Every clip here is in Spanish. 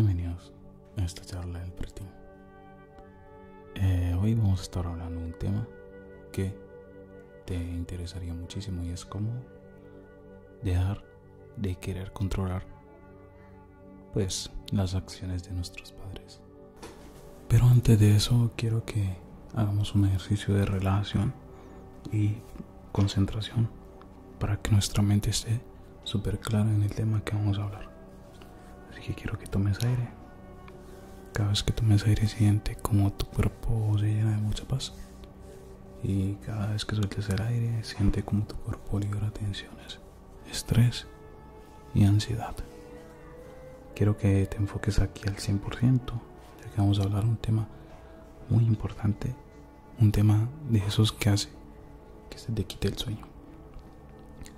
Bienvenidos a esta charla del Pretín. Eh, hoy vamos a estar hablando de un tema que te interesaría muchísimo y es cómo dejar de querer controlar pues las acciones de nuestros padres. Pero antes de eso quiero que hagamos un ejercicio de relajación y concentración para que nuestra mente esté súper clara en el tema que vamos a hablar. Así que quiero que tomes aire. Cada vez que tomes aire siente como tu cuerpo se llena de mucha paz. Y cada vez que sueltes el aire siente como tu cuerpo libera tensiones, estrés y ansiedad. Quiero que te enfoques aquí al 100%, ya que vamos a hablar un tema muy importante, un tema de esos que hace que se te quite el sueño.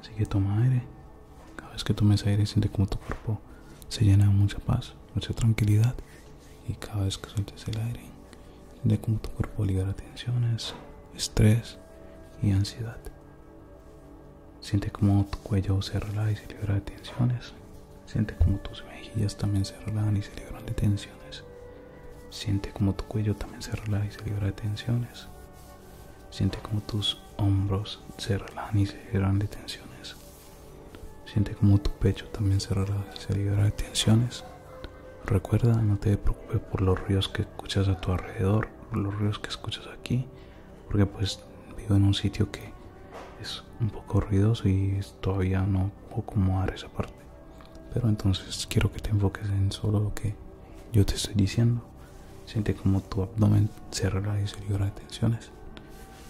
Así que toma aire. Cada vez que tomes aire siente como tu cuerpo se llena de mucha paz, mucha tranquilidad. Y cada vez que sueltes el aire, siente como tu cuerpo libera tensiones, estrés y ansiedad. Siente como tu cuello se relaja y se libera de tensiones. Siente como tus mejillas también se relajan y se liberan de tensiones. Siente como tu cuello también se relaja y se libera de tensiones. Siente como tus hombros se relajan y se liberan de tensiones. Siente como tu pecho también se relaja se libera de tensiones. Recuerda, no te preocupes por los ruidos que escuchas a tu alrededor, por los ruidos que escuchas aquí, porque pues vivo en un sitio que es un poco ruidoso y todavía no puedo acomodar esa parte. Pero entonces quiero que te enfoques en solo lo que yo te estoy diciendo. Siente como tu abdomen se relaja y se libera de tensiones.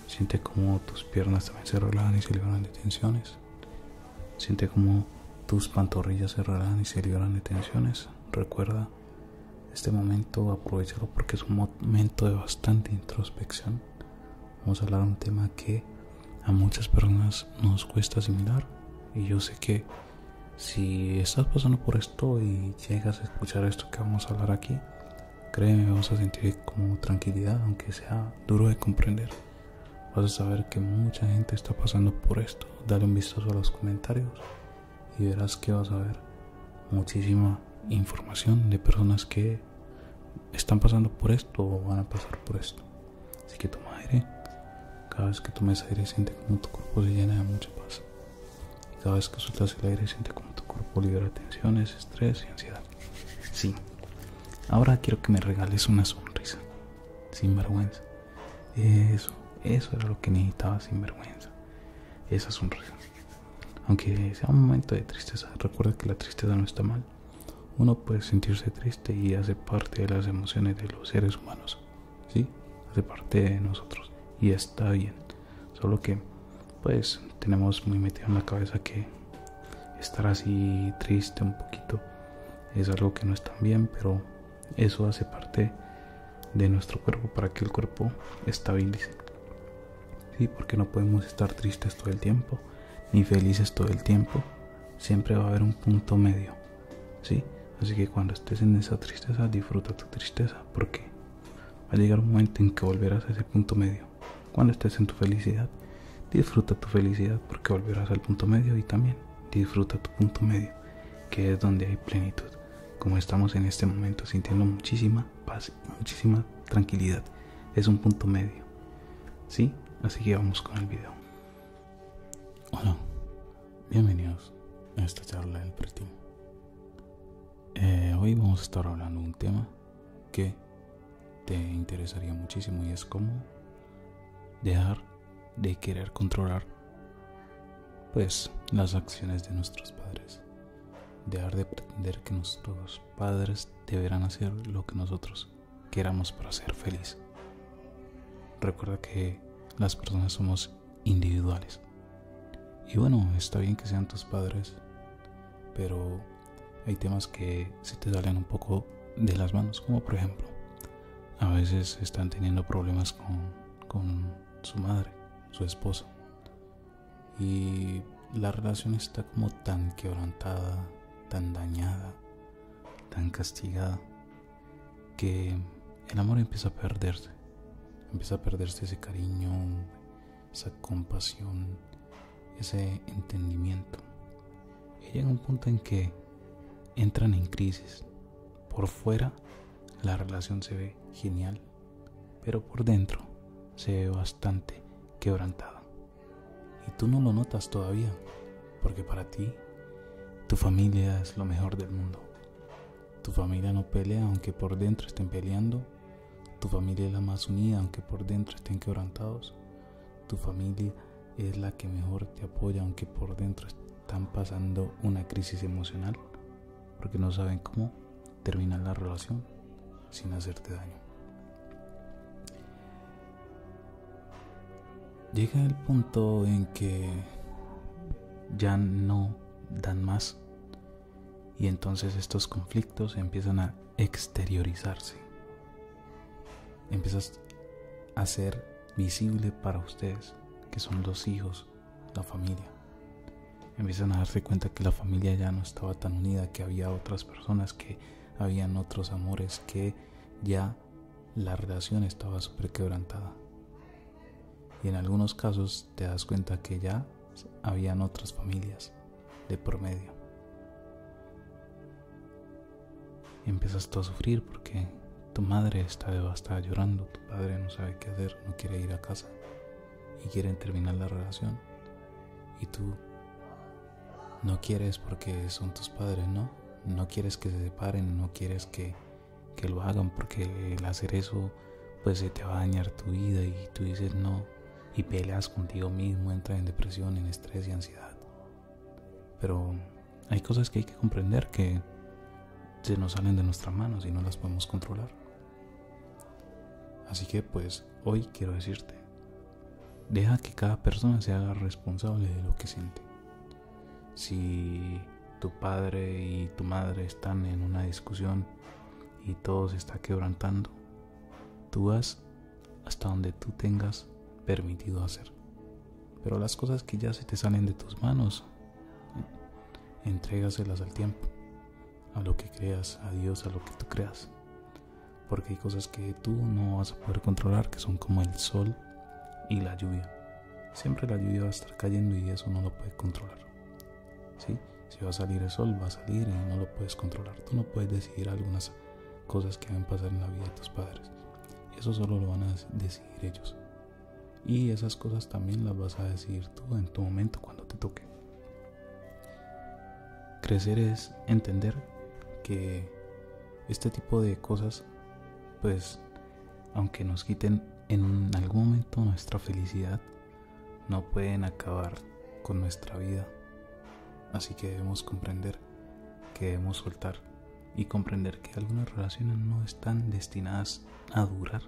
Siente como tus piernas también se relajan y se liberan de tensiones. Siente como tus pantorrillas se y se liberan de tensiones. Recuerda este momento, aprovechalo porque es un momento de bastante introspección. Vamos a hablar de un tema que a muchas personas nos cuesta asimilar. Y yo sé que si estás pasando por esto y llegas a escuchar esto que vamos a hablar aquí, créeme, vas a sentir como tranquilidad, aunque sea duro de comprender vas a saber que mucha gente está pasando por esto. Dale un vistazo a los comentarios y verás que vas a ver muchísima información de personas que están pasando por esto o van a pasar por esto. Así que toma aire. Cada vez que tomes aire siente como tu cuerpo se llena de mucha paz. Cada vez que sueltas el aire siente como tu cuerpo libera tensiones, estrés y ansiedad. Sí. Ahora quiero que me regales una sonrisa. Sin vergüenza. Eso. Eso era lo que necesitaba sin vergüenza. Esa sonrisa. Aunque sea un momento de tristeza, recuerda que la tristeza no está mal. Uno puede sentirse triste y hace parte de las emociones de los seres humanos. ¿Sí? Hace parte de nosotros. Y está bien. Solo que, pues, tenemos muy metido en la cabeza que estar así triste un poquito es algo que no está bien, pero eso hace parte de nuestro cuerpo para que el cuerpo estabilice porque no podemos estar tristes todo el tiempo, ni felices todo el tiempo. Siempre va a haber un punto medio, ¿sí? Así que cuando estés en esa tristeza, disfruta tu tristeza, porque va a llegar un momento en que volverás a ese punto medio. Cuando estés en tu felicidad, disfruta tu felicidad, porque volverás al punto medio y también disfruta tu punto medio, que es donde hay plenitud. Como estamos en este momento sintiendo muchísima paz, muchísima tranquilidad, es un punto medio. ¿Sí? Así que vamos con el video. Hola, bienvenidos a esta charla del Pretín. Eh, hoy vamos a estar hablando de un tema que te interesaría muchísimo y es cómo dejar de querer controlar pues las acciones de nuestros padres. Dejar de pretender que nuestros padres deberán hacer lo que nosotros queramos para ser feliz. Recuerda que las personas somos individuales. Y bueno, está bien que sean tus padres, pero hay temas que se te salen un poco de las manos, como por ejemplo, a veces están teniendo problemas con, con su madre, su esposa, y la relación está como tan quebrantada, tan dañada, tan castigada, que el amor empieza a perderse empieza a perderse ese cariño, esa compasión, ese entendimiento. Y llega un punto en que entran en crisis, por fuera la relación se ve genial, pero por dentro se ve bastante quebrantada. Y tú no lo notas todavía, porque para ti tu familia es lo mejor del mundo. Tu familia no pelea aunque por dentro estén peleando. Tu familia es la más unida aunque por dentro estén quebrantados. Tu familia es la que mejor te apoya aunque por dentro están pasando una crisis emocional porque no saben cómo terminar la relación sin hacerte daño. Llega el punto en que ya no dan más y entonces estos conflictos empiezan a exteriorizarse. Empiezas a ser visible para ustedes, que son los hijos, la familia. Empiezan a darse cuenta que la familia ya no estaba tan unida, que había otras personas, que habían otros amores, que ya la relación estaba súper quebrantada. Y en algunos casos te das cuenta que ya habían otras familias de por medio. Empiezas tú a sufrir porque tu madre está devastada llorando, tu padre no sabe qué hacer, no quiere ir a casa y quieren terminar la relación. Y tú no quieres porque son tus padres, ¿no? No quieres que se separen, no quieres que, que lo hagan porque el hacer eso pues se te va a dañar tu vida y tú dices no y peleas contigo mismo, entras en depresión, en estrés y ansiedad. Pero hay cosas que hay que comprender que se nos salen de nuestras manos y no las podemos controlar. Así que pues hoy quiero decirte, deja que cada persona se haga responsable de lo que siente. Si tu padre y tu madre están en una discusión y todo se está quebrantando, tú vas hasta donde tú tengas permitido hacer. Pero las cosas que ya se te salen de tus manos, entrégaselas al tiempo, a lo que creas, a Dios, a lo que tú creas. Porque hay cosas que tú no vas a poder controlar, que son como el sol y la lluvia. Siempre la lluvia va a estar cayendo y eso no lo puedes controlar. ¿Sí? Si va a salir el sol, va a salir y no lo puedes controlar. Tú no puedes decidir algunas cosas que van a pasar en la vida de tus padres. Eso solo lo van a decidir ellos. Y esas cosas también las vas a decidir tú en tu momento cuando te toque. Crecer es entender que este tipo de cosas, pues, aunque nos quiten en algún momento nuestra felicidad, no pueden acabar con nuestra vida. Así que debemos comprender que debemos soltar y comprender que algunas relaciones no están destinadas a durar.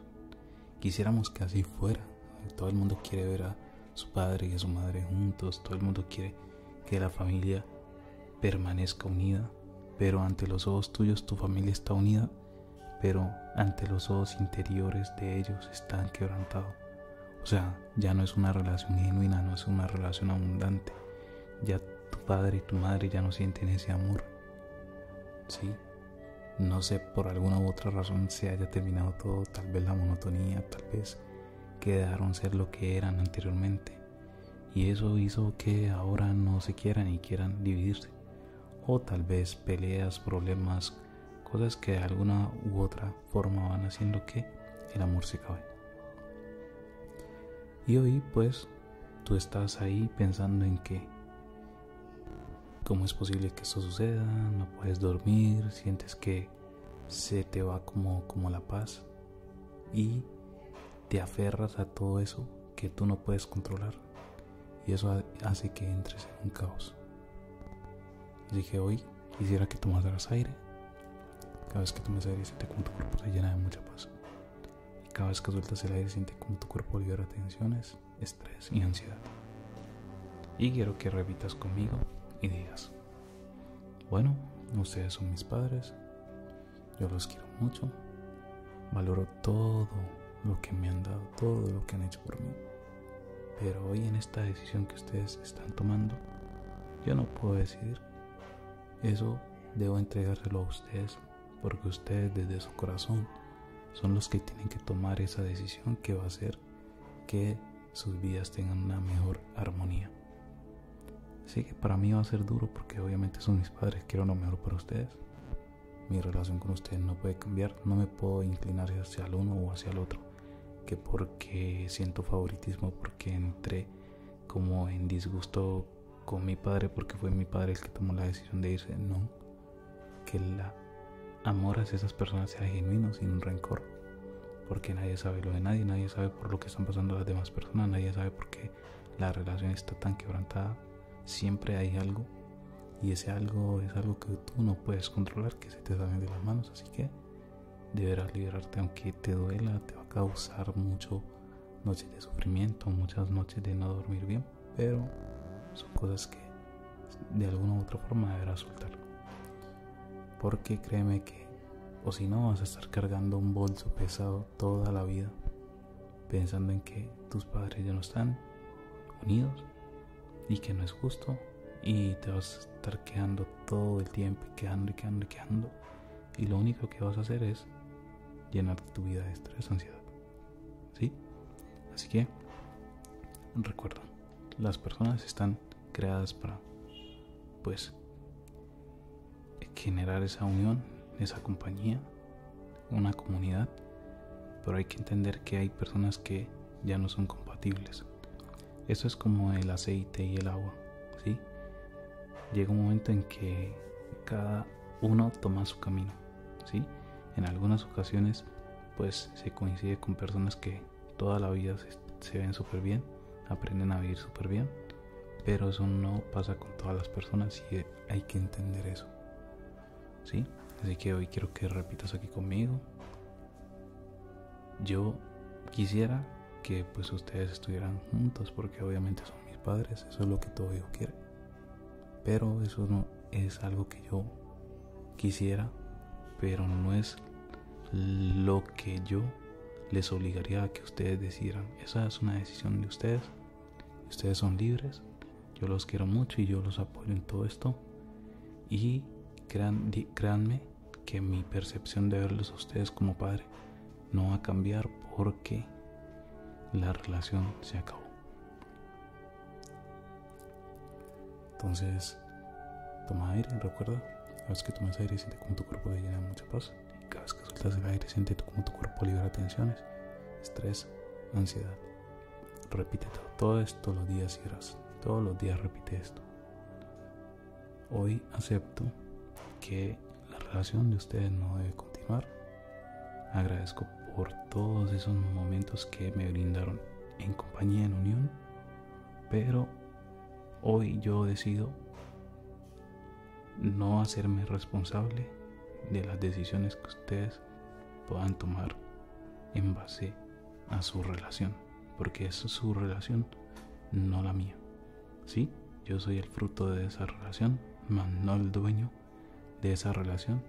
Quisiéramos que así fuera, todo el mundo quiere ver a su padre y a su madre juntos. Todo el mundo quiere que la familia permanezca unida. Pero ante los ojos tuyos tu familia está unida. Pero ante los ojos interiores de ellos están quebrantados. O sea, ya no es una relación genuina, no es una relación abundante. Ya tu padre y tu madre ya no sienten ese amor. ¿Sí? No sé, por alguna u otra razón se haya terminado todo, tal vez la monotonía, tal vez que dejaron ser lo que eran anteriormente. Y eso hizo que ahora no se quieran y quieran dividirse. O tal vez peleas, problemas, cosas que de alguna u otra forma van haciendo que el amor se acabe. Y hoy pues tú estás ahí pensando en que cómo es posible que esto suceda, no puedes dormir, sientes que se te va como, como la paz y te aferras a todo eso que tú no puedes controlar y eso hace que entres en un caos. Dije hoy quisiera que tomaras aire. Cada vez que tomes aire siente como tu cuerpo se llena de mucha paz. Y cada vez que sueltas el aire siente como tu cuerpo libera tensiones, estrés y ansiedad. Y quiero que repitas conmigo y digas, bueno, ustedes son mis padres, yo los quiero mucho, valoro todo lo que me han dado, todo lo que han hecho por mí. Pero hoy en esta decisión que ustedes están tomando, yo no puedo decidir. Eso debo entregárselo a ustedes, porque ustedes desde su corazón son los que tienen que tomar esa decisión que va a hacer que sus vidas tengan una mejor armonía. Así que para mí va a ser duro porque obviamente son mis padres, quiero lo mejor para ustedes. mi relación con ustedes no puede cambiar, no me puedo inclinar hacia el uno o hacia el otro, que porque siento favoritismo, porque entré como en disgusto con mi padre, porque fue mi padre el que tomó la decisión de irse, no, que el amor hacia esas personas sea genuino, sin rencor, porque nadie sabe lo de nadie, nadie sabe por lo que están pasando las demás personas, nadie sabe por qué la relación está tan quebrantada, siempre hay algo y ese algo es algo que tú no puedes controlar, que se te sale de las manos. Así que deberás liberarte, aunque te duela, te va a causar mucho noches de sufrimiento, muchas noches de no dormir bien, pero son cosas que de alguna u otra forma deberás soltar. Porque créeme que, o si no, vas a estar cargando un bolso pesado toda la vida, pensando en que tus padres ya no están unidos y que no es justo y te vas a estar quedando todo el tiempo, quedando y quedando y quedando. Y lo único que vas a hacer es llenar tu vida de estrés, ansiedad. ¿Sí? Así que, recuerda, las personas están creadas para, pues, generar esa unión, esa compañía, una comunidad. Pero hay que entender que hay personas que ya no son compatibles. Eso es como el aceite y el agua, ¿sí? llega un momento en que cada uno toma su camino, ¿sí? En algunas ocasiones, pues se coincide con personas que toda la vida se, ven súper bien, aprenden a vivir súper bien, pero eso no pasa con todas las personas y hay que entender eso, ¿sí? Así que hoy quiero que repitas aquí conmigo. Yo quisiera que pues ustedes estuvieran juntos porque obviamente son mis padres, eso es lo que todo hijo quiere. Pero eso no es algo que yo quisiera, pero no es lo que yo les obligaría a que ustedes decidieran. Esa es una decisión de ustedes. Ustedes son libres. Yo los quiero mucho y yo los apoyo en todo esto. Y crean, créanme que mi percepción de verlos a ustedes como padre no va a cambiar porque la relación se acabó. Entonces, toma aire, recuerda. Cada vez que tomas aire, siente como tu cuerpo se llena de mucha paz. Cada vez que sueltas el aire, siente como tu cuerpo libera tensiones, estrés, ansiedad. Repite todo, todo esto los días y. Todos los días repite esto. Hoy acepto que la relación de ustedes no debe continuar. Agradezco por todos esos momentos que me brindaron en compañía, en unión, pero Hoy yo decido no hacerme responsable de las decisiones que ustedes puedan tomar en base a su relación, porque es su relación, no la mía. ¿Sí? Yo soy el fruto de esa relación, no el dueño de esa relación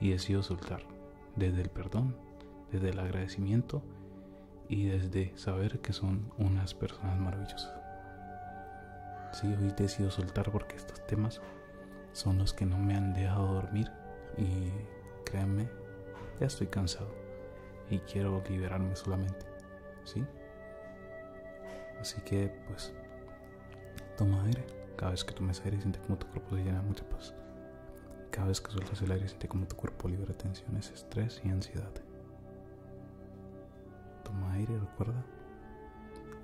y decido soltar desde el perdón, desde el agradecimiento y desde saber que son unas personas maravillosas. Sí, hoy decido soltar porque estos temas son los que no me han dejado dormir y créanme, ya estoy cansado y quiero liberarme solamente, ¿sí? Así que pues toma aire, cada vez que tomes aire siente como tu cuerpo se llena de mucha paz. Cada vez que sueltas el aire siente como tu cuerpo libera tensiones, estrés y ansiedad. Toma aire, recuerda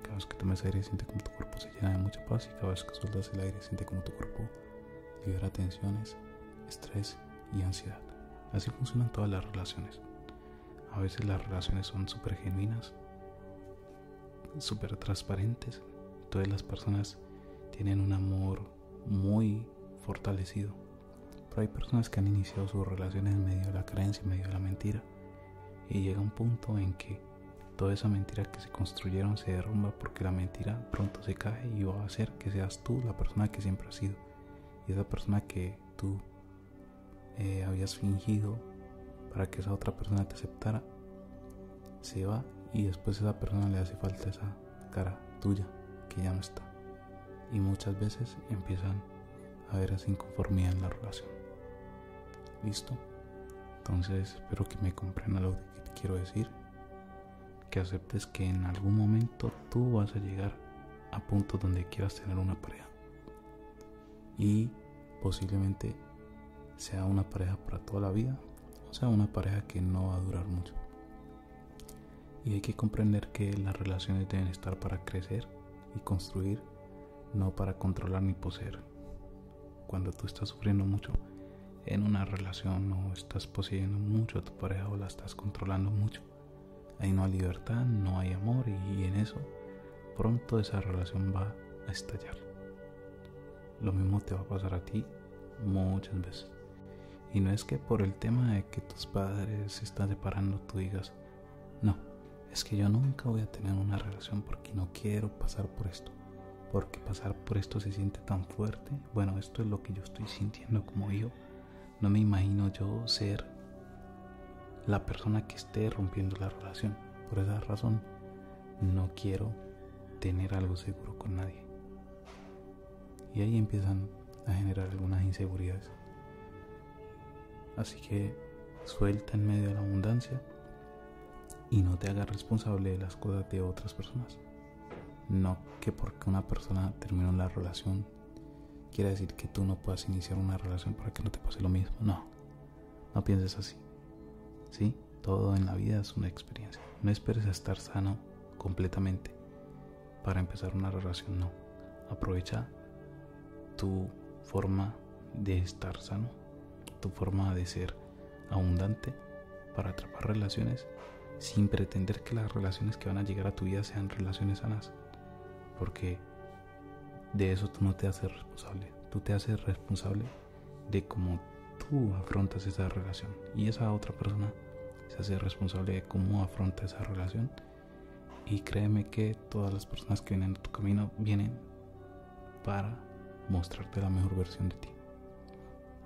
cada vez que tomes aire siente como tu cuerpo se llena de mucha paz y cada vez que sueltas el aire siente como tu cuerpo libera tensiones, estrés y ansiedad. Así funcionan todas las relaciones. A veces las relaciones son súper genuinas, súper transparentes. Todas las personas tienen un amor muy fortalecido. Pero hay personas que han iniciado sus relaciones en medio de la creencia, en medio de la mentira. Y llega un punto en que toda esa mentira que se construyeron se derrumba porque la mentira pronto se cae y va a hacer que seas tú la persona que siempre has sido. Y esa persona que tú eh, habías fingido para que esa otra persona te aceptara, se va y después a esa persona le hace falta esa cara tuya que ya no está. Y muchas veces empiezan a haber esa inconformidad en la relación. ¿Listo? Entonces espero que me comprendan lo que te quiero decir que aceptes que en algún momento tú vas a llegar a punto donde quieras tener una pareja. Y posiblemente sea una pareja para toda la vida O sea, una pareja que no va a durar mucho. Y hay que comprender que las relaciones deben estar para crecer y construir, no para controlar ni poseer. Cuando tú estás sufriendo mucho en una relación o estás poseyendo mucho a tu pareja o la estás controlando mucho, ahí no hay libertad, no hay amor y en eso pronto esa relación va a estallar. Lo mismo te va a pasar a ti muchas veces. Y no es que por el tema de que tus padres se están separando tú digas, no, es que yo nunca voy a tener una relación porque no quiero pasar por esto. Porque pasar por esto se siente tan fuerte. Bueno, esto es lo que yo estoy sintiendo como yo. No me imagino yo ser la persona que esté rompiendo la relación. Por esa razón, no quiero tener algo seguro con nadie. Y ahí empiezan a generar algunas inseguridades. Así que suelta en medio de la abundancia y no te hagas responsable de las cosas de otras personas. No que porque una persona terminó la relación quiere decir que tú no puedas iniciar una relación para que no te pase lo mismo. No, no pienses así. ¿Sí? Todo en la vida es una experiencia. No esperes a estar sano completamente para empezar una relación, no. Aprovecha tu forma de estar sano, tu forma de ser abundante para atrapar relaciones sin pretender que las relaciones que van a llegar a tu vida sean relaciones sanas. Porque de eso tú no te haces responsable. Tú te haces responsable de cómo tú afrontas esa relación. Y esa otra persona se hace responsable de cómo afronta esa relación y créeme que todas las personas que vienen a tu camino vienen para mostrarte la mejor versión de ti.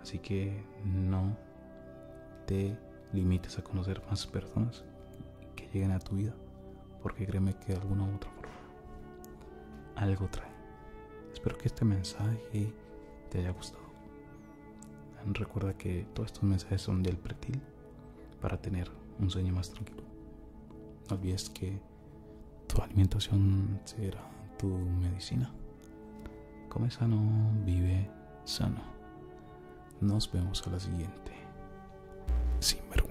Así que no te limites a conocer más personas que lleguen a tu vida, porque créeme que de alguna u otra forma algo trae. Espero que este mensaje te haya gustado. Recuerda que todos estos mensajes son del pretil para tener un sueño más tranquilo. No olvides que tu alimentación será tu medicina. Come sano, vive sano. Nos vemos a la siguiente. Sin vergüenza.